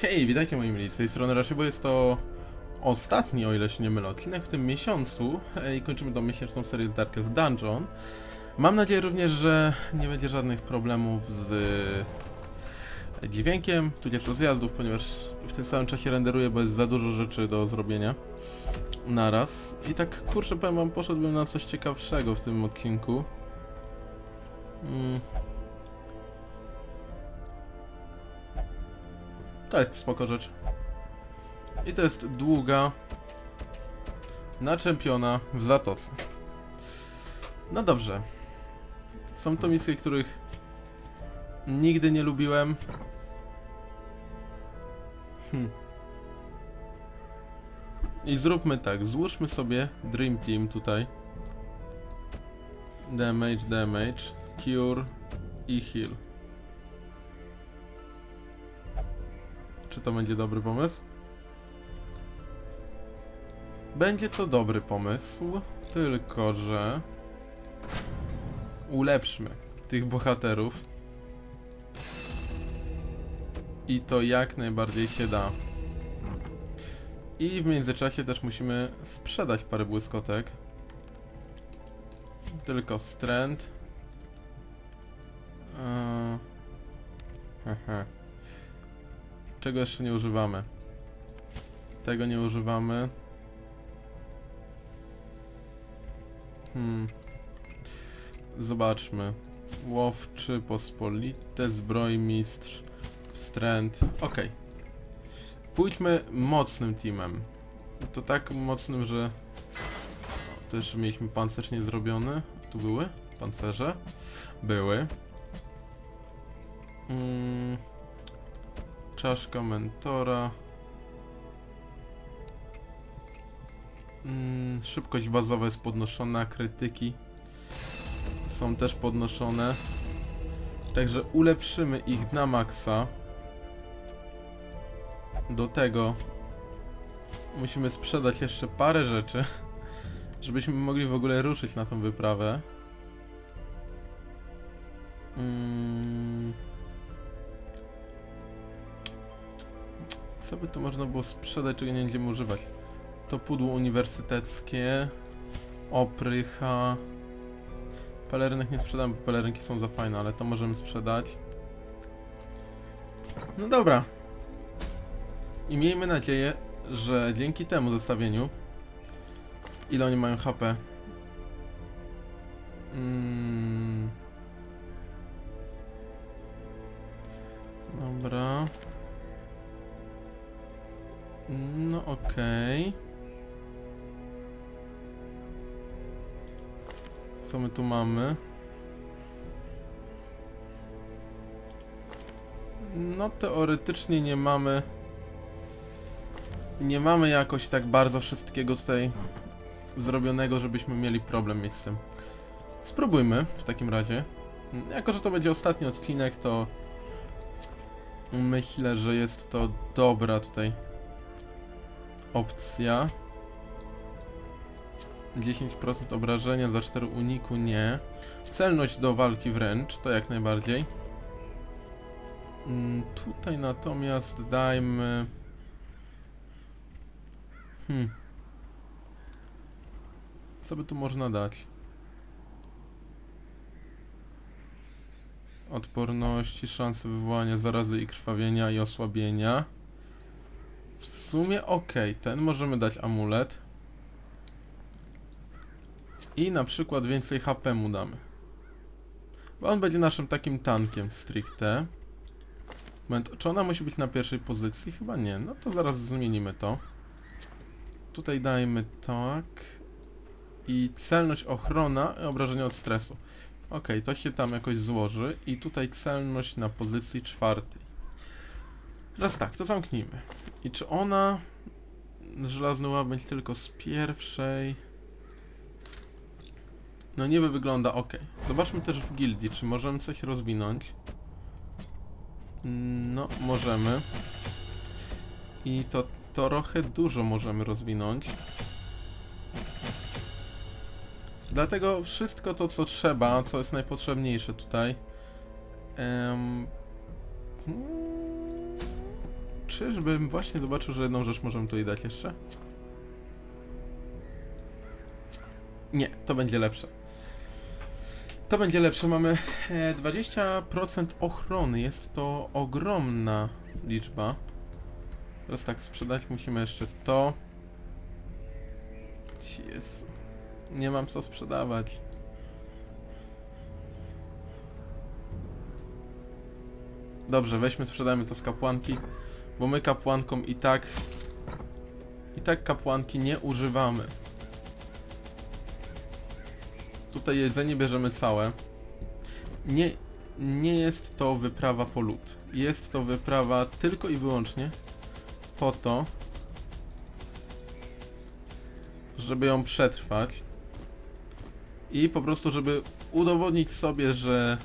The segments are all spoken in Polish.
Hej, witajcie moi mili, z tej strony bo jest to ostatni, o ile się nie mylę, odcinek w tym miesiącu e, i kończymy tą miesięczną serię Darkest Dungeon. Mam nadzieję również, że nie będzie żadnych problemów z e, dźwiękiem, tudzież rozjazdów, ponieważ w tym samym czasie renderuję, bo jest za dużo rzeczy do zrobienia naraz. I tak, kurczę, powiem wam, poszedłbym na coś ciekawszego w tym odcinku. Mm. To jest spoko rzecz. I to jest długa na czempiona w Zatoce. No dobrze. Są to misje, których nigdy nie lubiłem. Hm. I zróbmy tak, złóżmy sobie Dream Team tutaj. Damage, damage, cure i heal. To będzie dobry pomysł? Będzie to dobry pomysł, tylko że ulepszmy tych bohaterów i to jak najbardziej się da. I w międzyczasie też musimy sprzedać parę błyskotek. Tylko stręt. Eee... Czego jeszcze nie używamy? Tego nie używamy. Hmm. Zobaczmy. Łowczy, pospolite, zbrojmistrz, wstręt. Okay. Pójdźmy mocnym teamem. To tak mocnym, że... To jeszcze mieliśmy pancerz niezrobiony. Tu były pancerze? Były. Hmm. Czaszka mentora. Mm, szybkość bazowa jest podnoszona, krytyki są też podnoszone. Także ulepszymy ich na maksa. Do tego musimy sprzedać jeszcze parę rzeczy, żebyśmy mogli w ogóle ruszyć na tą wyprawę. Mm. Co by tu można było sprzedać, czego nie będziemy używać? To pudło uniwersyteckie, oprycha. Pelerynek nie sprzedam, bo pelerynki są za fajne, ale to możemy sprzedać. No dobra. I miejmy nadzieję, że dzięki temu zestawieniu ile oni mają HP? Mm. Dobra. No okej. Okay. Co my tu mamy? No teoretycznie nie mamy... Nie mamy jakoś tak bardzo wszystkiego tutaj zrobionego, żebyśmy mieli problem mieć z tym. Spróbujmy w takim razie. Jako, że to będzie ostatni odcinek, to myślę, że jest to dobra tutaj opcja. 10% obrażenia, za 4 uniku nie. Celność do walki wręcz, to jak najbardziej. Mm, tutaj natomiast dajmy... Hmm. Co by tu można dać? Odporności, szanse wywołania zarazy i krwawienia i osłabienia. W sumie ok, ten możemy dać amulet. I na przykład więcej HP mu damy. Bo on będzie naszym takim tankiem stricte. Moment, czy ona musi być na pierwszej pozycji? Chyba nie. No to zaraz zmienimy to. Tutaj dajmy tak. I celność ochrona i obrażenia od stresu. Ok, to się tam jakoś złoży. I tutaj celność na pozycji czwartej. Teraz tak, to zamknijmy. I czy ona... Żelazny łap będzie tylko z pierwszej... No niby wygląda ok. Zobaczmy też w gildii, czy możemy coś rozwinąć. No, możemy. I to trochę dużo możemy rozwinąć. Dlatego wszystko to, co trzeba, co jest najpotrzebniejsze tutaj. Um, Czyżbym właśnie zobaczył, że jedną rzecz możemy tutaj dać jeszcze? Nie, to będzie lepsze. To będzie lepsze. Mamy e, 20% ochrony. Jest to ogromna liczba. Teraz tak, sprzedać musimy jeszcze to. Jezu. Nie mam co sprzedawać. Dobrze, weźmy, sprzedajmy to z kapłanki, bo my kapłankom i tak i tak kapłanki nie używamy. Tutaj jedzenie bierzemy całe. Nie, nie jest to wyprawa po lód. Jest to wyprawa tylko i wyłącznie po to, żeby ją przetrwać i po prostu, żeby udowodnić sobie, że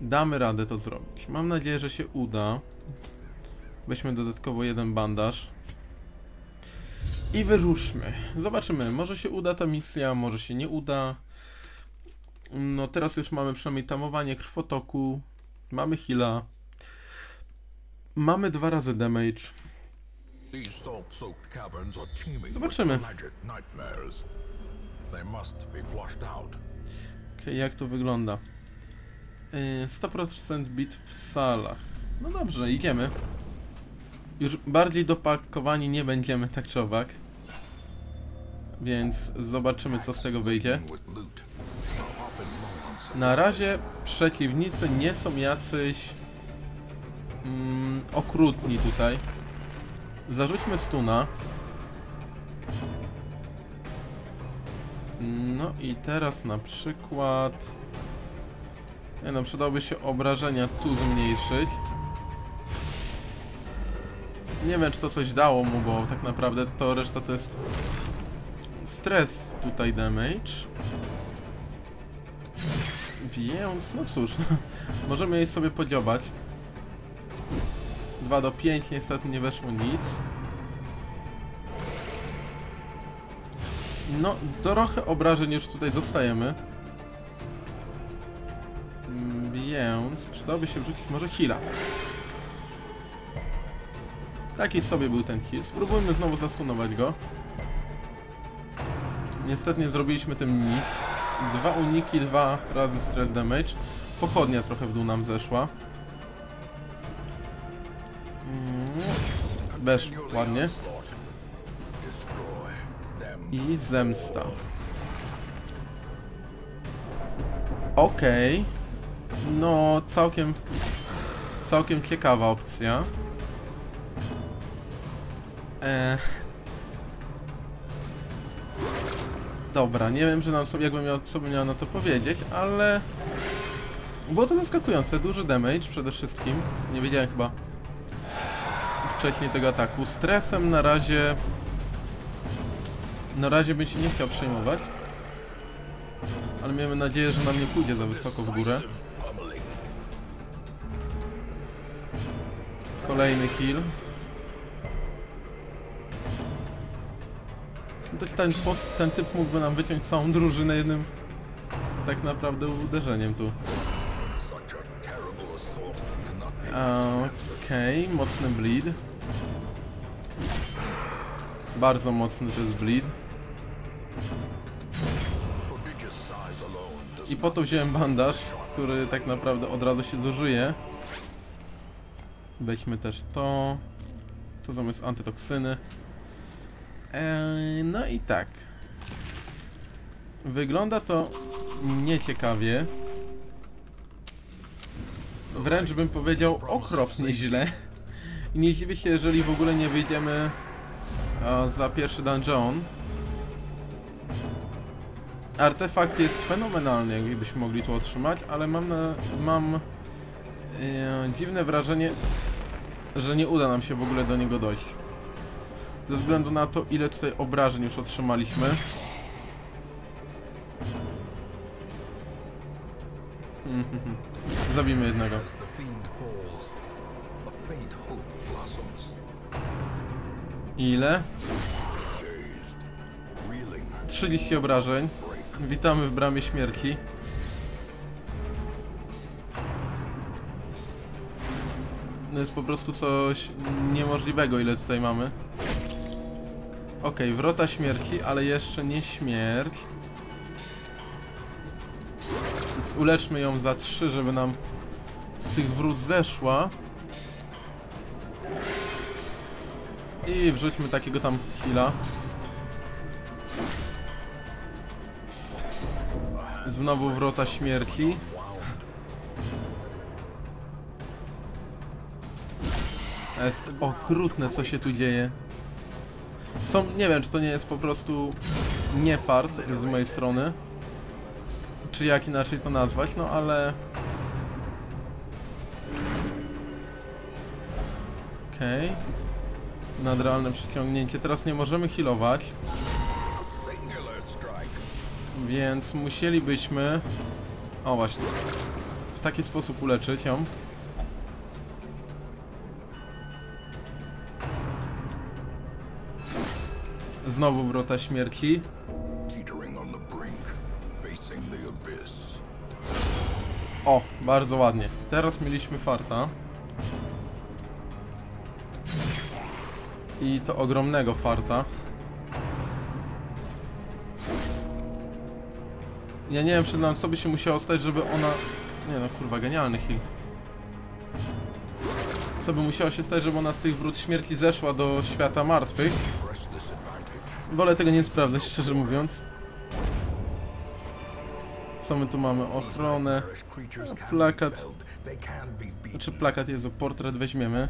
damy radę to zrobić. Mam nadzieję, że się uda. Weźmy dodatkowo jeden bandaż. I wyruszmy. Zobaczymy, może się uda ta misja, może się nie uda. No teraz już mamy przynajmniej tamowanie krwotoku. Mamy heala. Mamy dwa razy damage. Zobaczymy. Okej, jak to wygląda? Yy, 100% bit w salach. No dobrze, idziemy. Już bardziej dopakowani nie będziemy tak czy owak. Więc zobaczymy co z tego wyjdzie. Na razie przeciwnicy nie są jacyś mm, okrutni tutaj. Zarzućmy stuna. No i teraz na przykład... Nie no, przydałoby się obrażenia tu zmniejszyć. Nie wiem, czy to coś dało mu, bo tak naprawdę to reszta to jest stres tutaj damage. Więc, no cóż, możemy jej sobie podziobać. 2 do 5, niestety nie weszło nic. No, trochę obrażeń już tutaj dostajemy. Mm, Więc przydałoby się wrzucić może heala. Taki sobie był ten heal. Spróbujmy znowu zastunować go. Niestety nie zrobiliśmy tym nic. Dwa uniki, dwa razy stress damage. Pochodnia trochę w dół nam zeszła. Mm, Bez, ładnie. I zemsta. Okej. No, całkiem... Całkiem ciekawa opcja. Eee... Dobra, nie wiem, że nam sobie, jakbym miał, co miał na to powiedzieć, ale... Było to zaskakujące, duży damage przede wszystkim. Nie wiedziałem chyba wcześniej tego ataku. Stresem na razie... Na razie bym się nie chciał przejmować. Ale miejmy nadzieję, że nam nie pójdzie za wysoko w górę. Kolejny heal. To ten, ten typ mógłby nam wyciąć całą drużynę jednym tak naprawdę uderzeniem tu. Okej, mocny bleed. Bardzo mocny to jest bleed. I po to wziąłem bandaż, który tak naprawdę od razu się zużyje. Weźmy też to. To zamiast antytoksyny. Eee, no i tak. Wygląda to nieciekawie. Wręcz bym powiedział okropnie źle. I nie dziwię się, jeżeli w ogóle nie wyjdziemy a, za pierwszy dungeon. Artefakt jest fenomenalny, jakbyśmy mogli to otrzymać, ale mam, na, mam e, dziwne wrażenie, że nie uda nam się w ogóle do niego dojść. Ze względu na to, ile tutaj obrażeń już otrzymaliśmy. Zabijmy jednego. Ile? Dazed, reeling, 30 obrażeń. Witamy w bramie śmierci. no jest po prostu coś niemożliwego, ile tutaj mamy. Okej, wrota śmierci, ale jeszcze nie śmierć. Więc uleczmy ją za trzy, żeby nam z tych wrót zeszła. I wrzućmy takiego tam heala. Znowu wrota śmierci. Jest okrutne, co się tu dzieje. Są, nie wiem, czy to nie jest po prostu nie fart z mojej strony. Czy jak inaczej to nazwać, no ale... Okej. Nadrealne przyciągnięcie. Teraz nie możemy healować. Więc musielibyśmy... O właśnie. W taki sposób uleczyć ją. Znowu wrota śmierci. O, bardzo ładnie. Teraz mieliśmy farta. I to ogromnego farta. Ja nie wiem, przyznam, co by się musiało stać, żeby ona... Nie no, kurwa, genialny heal. Co by musiało się stać, żeby ona z tych wrót śmierci zeszła do świata martwych? Wolę tego nie sprawdzać, szczerze mówiąc. Co my tu mamy? Ochronę. Plakat. Znaczy plakat jest, o portret weźmiemy.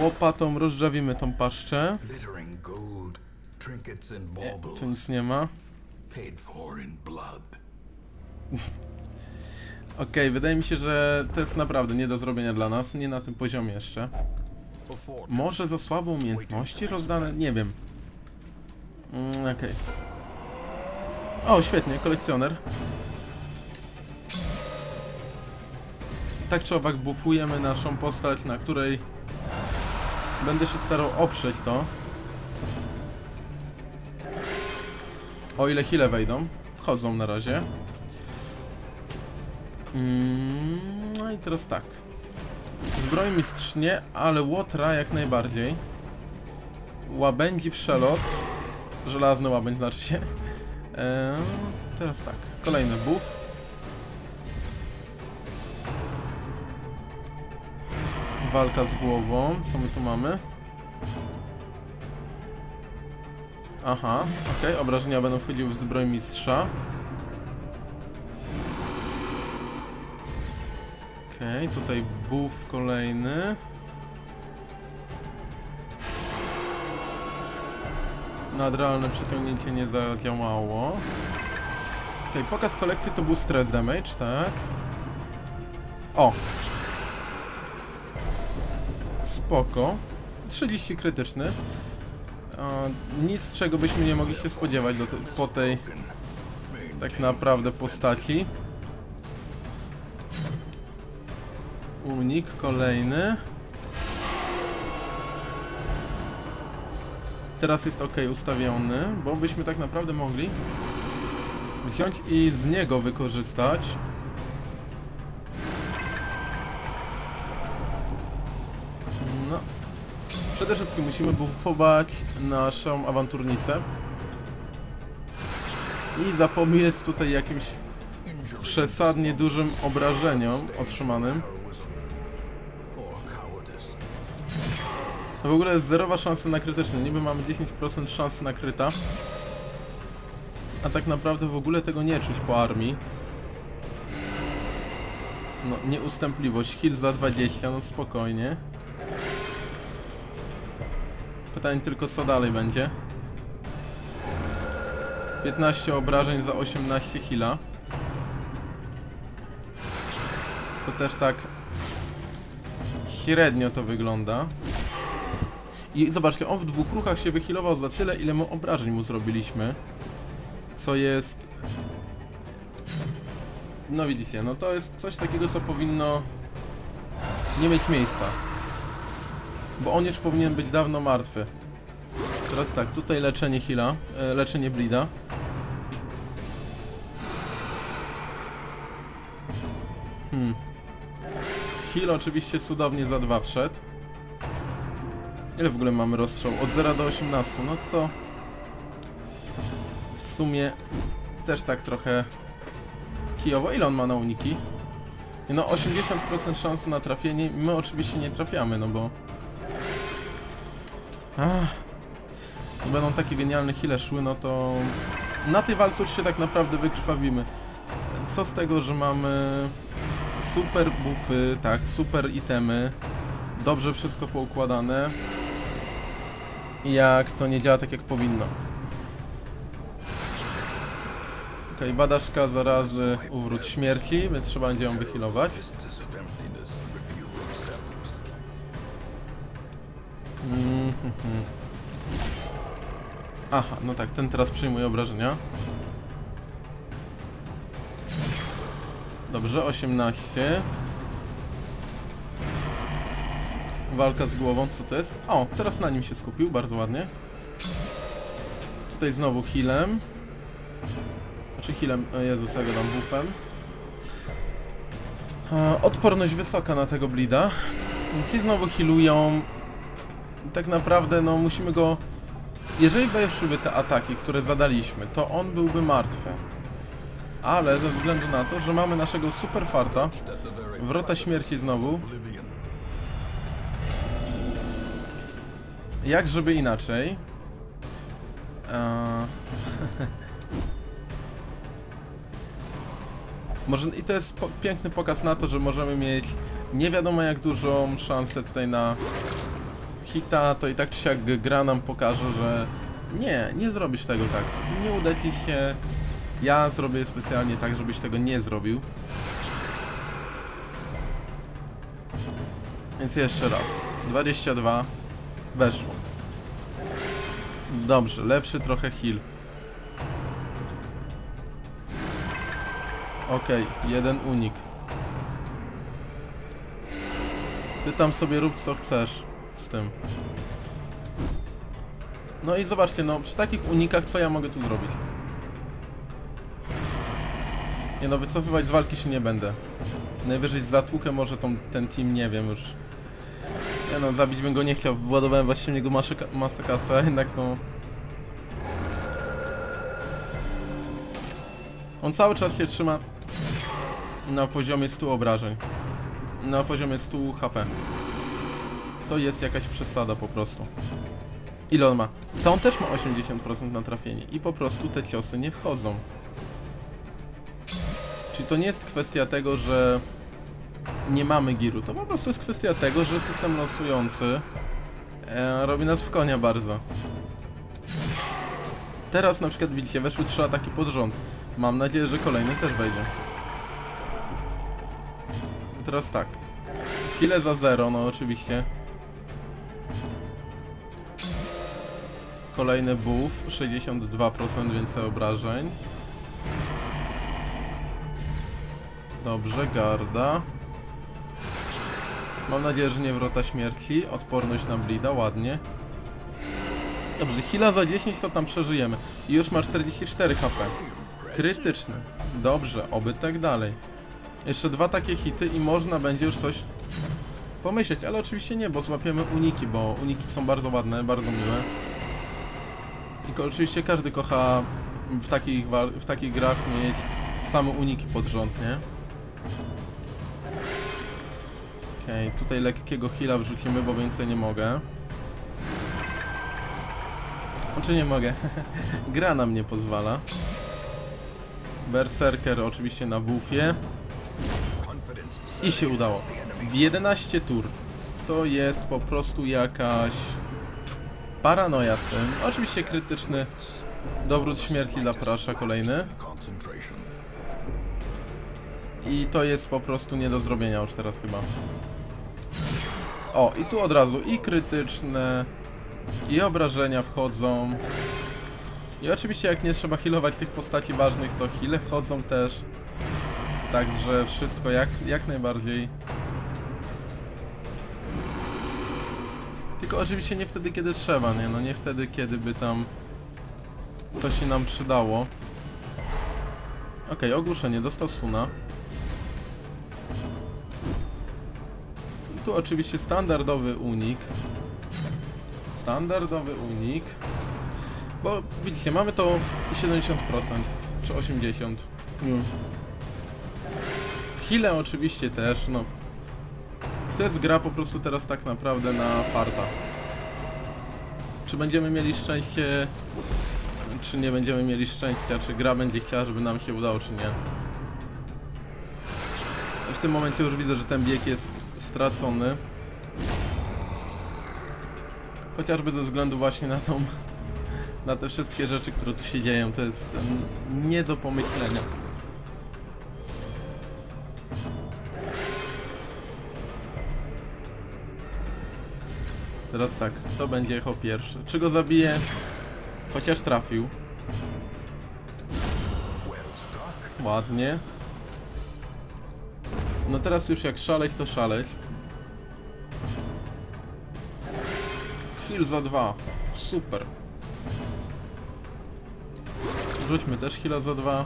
Łopatą rozżawimy tą paszczę. And Tu nic nie ma. Okej, wydaje mi się, że to jest naprawdę nie do zrobienia dla nas. Nie na tym poziomie jeszcze. Może za słabe umiejętności rozdane? Nie wiem. Mm, Okej. O, świetnie, kolekcjoner. Tak czy owak bufujemy naszą postać, na której będę się starał oprzeć to. O ile chwile wejdą. Wchodzą na razie. Mm, no i teraz tak. Zbrojmistrz nie, ale łotra jak najbardziej. Łabędzi przelot. Żelazny łabędź znaczy się. Eee, teraz tak. Kolejny buff. Walka z głową. Co my tu mamy? Aha, okej. Obrażenia będą wchodziły w zbrojmistrza. Okej, tutaj buff kolejny. Nadrealne przyciągnięcie nie zadziałało. Okej, pokaz kolekcji to był stress damage, tak? O! Spoko. 30 krytyczny. Nic czego byśmy nie mogli się spodziewać te, po tej tak naprawdę postaci. Unik kolejny. Teraz jest ok ustawiony, bo byśmy tak naprawdę mogli wziąć i z niego wykorzystać. No. Przede wszystkim musimy buffować naszą awanturnicę. I zapobiec tutaj jakimś przesadnie dużym obrażeniom otrzymanym. W ogóle zerowa szansa na krytyczny. Niby mamy 10% szansy na kryta. A tak naprawdę w ogóle tego nie czuć po armii. No, nieustępliwość. Heal za 20, no spokojnie. Pytanie tylko co dalej będzie. 15 obrażeń za 18 heala. To też tak średnio to wygląda. I zobaczcie, on w dwóch ruchach się wyhealował za tyle, ile mu obrażeń mu zrobiliśmy. Co jest... No widzicie, no to jest coś takiego, co powinno nie mieć miejsca. Bo on już powinien być dawno martwy. Teraz tak, tutaj leczenie heala, e, leczenie bleeda. Hmm. heal oczywiście cudownie za dwa wszedł. Ile w ogóle mamy rozstrzał? Od 0 do 18, no to... W sumie też tak trochę kijowo. Ile on ma na uniki? No 80% szansy na trafienie. My oczywiście nie trafiamy, no bo... Ach. Będą takie genialne heale szły, no to... Na tej walce już się tak naprawdę wykrwawimy. Co z tego, że mamy super buffy, tak, super itemy, dobrze wszystko poukładane, jak to nie działa tak jak powinno. Okej, badaszka zarazy uwrót śmierci, więc trzeba będzie ją wyhealować. Aha, no tak, ten teraz przyjmuje obrażenia. Dobrze, 18. Walka z głową, co to jest? O, teraz na nim się skupił, bardzo ładnie. Tutaj znowu healem. Znaczy healem, o Jezus, ja go dam buffem. E, Odporność wysoka na tego blida. Więc i znowu healują. Tak naprawdę, no musimy go... Jeżeli weszłyby te ataki, które zadaliśmy, to on byłby martwy. Ale ze względu na to, że mamy naszego super farta, At the very wrota śmierci znowu, jak żeby inaczej. Eee... Może i to jest po piękny pokaz na to, że możemy mieć nie wiadomo jak dużą szansę tutaj na hita, to i tak czy siak gra nam pokaże, że nie, nie zrobisz tego tak. Nie uda ci się. Ja zrobię specjalnie tak, żebyś tego nie zrobił. Więc jeszcze raz. 22. Weszło. Dobrze, lepszy trochę heal. Okej, jeden unik. Ty tam sobie rób co chcesz z tym. No i zobaczcie, no przy takich unikach co ja mogę tu zrobić? Nie no, wycofywać z walki się nie będę. Najwyżej zatłukę może tą, ten team, nie wiem już. Nie no, zabić bym go nie chciał, władowałem właśnie w niego masę, ka- masę kasy, a jednak no... On cały czas się trzyma na poziomie 100 obrażeń. Na poziomie 100 HP. To jest jakaś przesada po prostu. Ile on ma? To on też ma 80% na trafienie i po prostu te ciosy nie wchodzą. Czyli to nie jest kwestia tego, że nie mamy giru, to po prostu jest kwestia tego, że system losujący e, robi nas w konia bardzo. Teraz na przykład widzicie, weszły trzy ataki pod rząd. Mam nadzieję, że kolejny też wejdzie. Teraz tak. Chwilę za zero, no oczywiście. Kolejny buff, 62% więcej obrażeń. Dobrze, garda. Mam nadzieję, że nie wrota śmierci. Odporność na blida, ładnie. Dobrze, chwila za 10 to tam przeżyjemy. I już ma 44 HP. Krytyczny. Dobrze, oby tak dalej. Jeszcze dwa takie hity i można będzie już coś pomyśleć, ale oczywiście nie, bo złapiemy uniki, bo uniki są bardzo ładne, bardzo miłe. I oczywiście każdy kocha w takich, w takich grach mieć same uniki pod rząd, nie? Okej, tutaj lekkiego heala wrzucimy, bo więcej nie mogę. Znaczy nie mogę. Gra nam nie pozwala. Berserker oczywiście na. Confidence I się udało. W 11 tur. To jest po prostu jakaś paranoja z tym. Oczywiście krytyczny dowrót śmierci dla Prasza kolejny. I to jest po prostu nie do zrobienia już teraz chyba. O, i tu od razu i krytyczne, i obrażenia wchodzą. I oczywiście jak nie trzeba healować tych postaci ważnych, to heale wchodzą też. Także wszystko jak, jak najbardziej. Tylko oczywiście nie wtedy, kiedy trzeba, nie? No nie wtedy, kiedy by tam to się nam przydało. Okej, ogłuszenie, dostał stuna. Tu oczywiście standardowy unik. Standardowy unik. Bo widzicie, mamy to 70% czy 80%. Mm. Hile oczywiście też, no. To jest gra po prostu teraz tak naprawdę na farta. Czy będziemy mieli szczęście, czy nie będziemy mieli szczęścia, czy gra będzie chciała, żeby nam się udało, czy nie. W tym momencie już widzę, że ten bieg jest stracony. Chociażby ze względu właśnie na tą, na te wszystkie rzeczy, które tu się dzieją, to jest nie do pomyślenia. Teraz tak, kto będzie jechał pierwszy? Czy go zabije? Chociaż trafił. Ładnie. No teraz już jak szaleć, to szaleć. Heal za dwa. Super. Rzućmy też heala za dwa.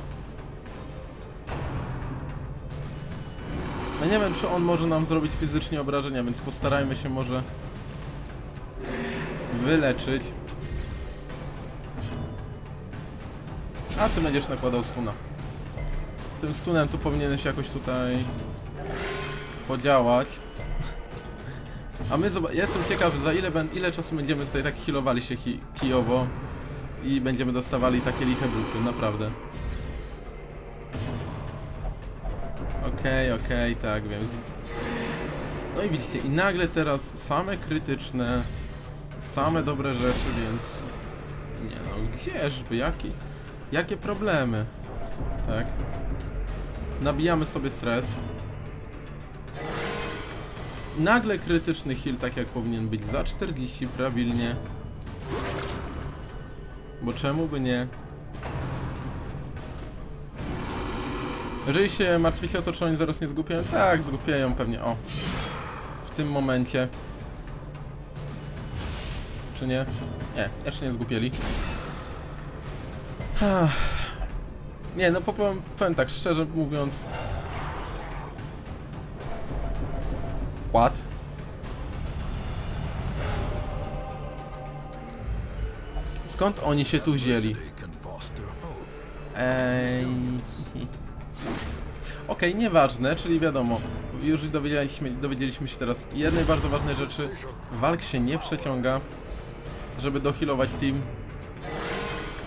No nie wiem, czy on może nam zrobić fizycznie obrażenia, więc postarajmy się może wyleczyć. A ty będziesz nakładał stuna. Tym stunem tu powinieneś jakoś tutaj podziałać. A my jestem ciekaw za ile, ile czasu będziemy tutaj tak healowali się ki kijowo i będziemy dostawali takie liche buffy, naprawdę. Okej, okej, tak wiem. No i widzicie, i nagle teraz same krytyczne, same dobre rzeczy, więc... Nie no, gdzieżby, jaki, jakie problemy, tak? Nabijamy sobie stres. Nagle krytyczny heal, tak jak powinien być, za 40 prawilnie. Bo czemu by nie? Jeżeli się martwicie o to, czy oni zaraz nie zgłupiają, tak, zgłupiają pewnie, o. W tym momencie. Czy nie? Nie, jeszcze nie zgłupieli. Ach. Nie, no powiem, powiem tak, szczerze mówiąc... Skąd oni się tu wzięli? Ej. Okej, nieważne, czyli wiadomo, już dowiedzieliśmy, dowiedzieliśmy się teraz jednej bardzo ważnej rzeczy. Walk się nie przeciąga, żeby dohealować team.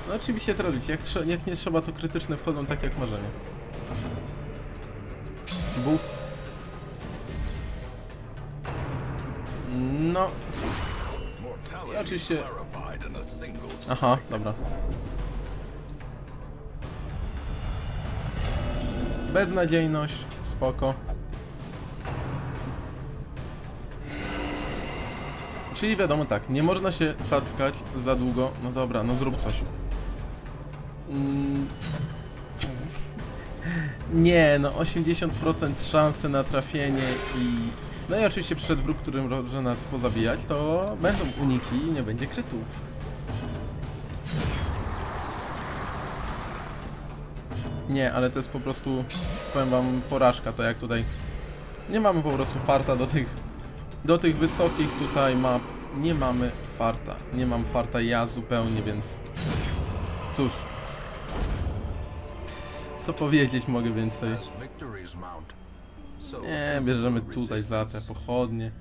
No oczywiście teraz widzicie, jak, jak nie trzeba, to krytyczne wchodzą tak jak marzenie. Buff. No, Ja oczywiście- aha, dobra. Beznadziejność, spoko. Czyli wiadomo tak, nie można się sackać za długo. No dobra, no zrób coś. Mm. Nie, no 80% szansy na trafienie i... No i oczywiście przyszedł wróg, którym może nas pozabijać, to będą uniki i nie będzie krytów. Nie, ale to jest po prostu, powiem wam, porażka, to jak tutaj... Nie mamy po prostu farta do tych, do tych wysokich tutaj map. Nie mamy farta. Nie mam farta ja zupełnie, więc... Cóż. Co powiedzieć mogę więcej? Nie, bierzemy tutaj za te resistance. pochodnie.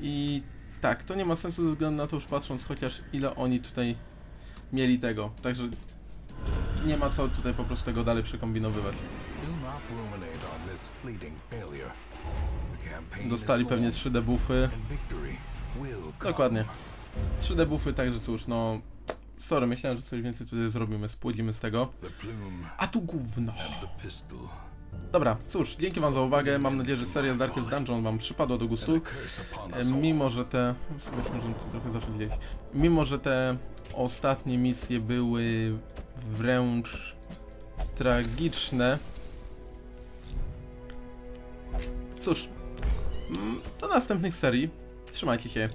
I tak, to nie ma sensu ze względu na to już patrząc chociaż ile oni tutaj mieli tego. Także nie ma co tutaj po prostu tego dalej przekombinowywać. Dostali pewnie long, 3 debuffy. Dokładnie. 3 debuffy, także cóż, no... Sorry, myślałem, że coś więcej tutaj zrobimy, spłodzimy z tego. A tu gówno. Dobra, cóż, dzięki wam za uwagę. Mam nadzieję, że seria Darkest Dungeon wam przypadła do gustu. E. Mimo, że te. Sobie możemy to trochę zacząć wiedzieć. Mimo, że te ostatnie misje były wręcz tragiczne. Cóż, mm, do następnych serii. Trzymajcie się.